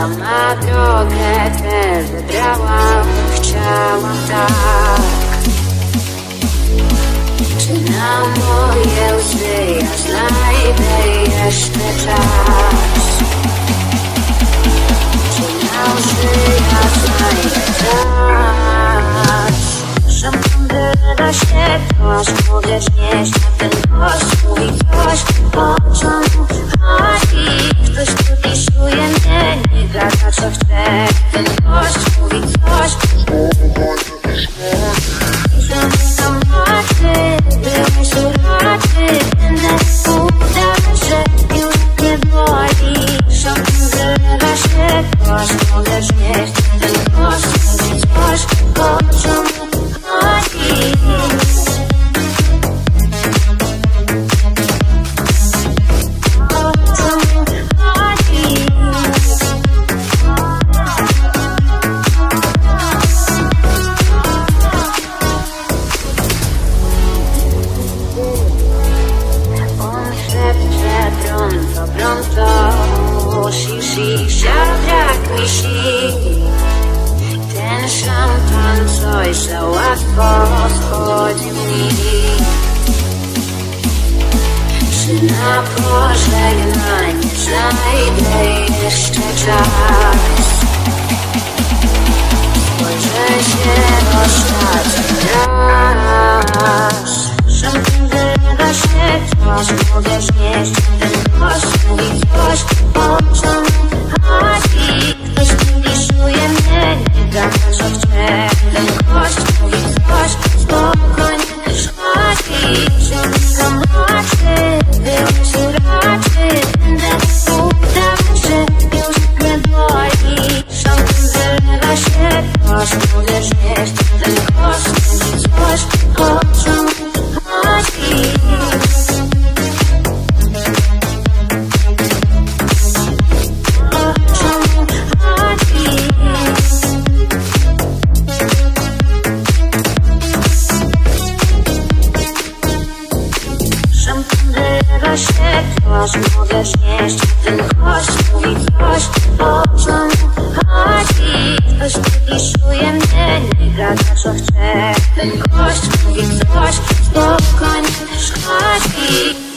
Sama drogę tę wybrałam, chciałam tak. Czy na moje łzy ja znajdę jeszcze czas? Czy na łzy ja znajdę czas? Że wyda się ktoś, mogę znieść na ten kosz Mówi coś, o czym Ostatni raz Szampan wylewa się coś Mogę znieść Zmienia się twarz, mogę śmieć Ten gość mówi coś Oczom chodzi. Ktoś wypiszuje mnie Nie gada co chce Ten gość mówi coś Spokojnie szkodzi.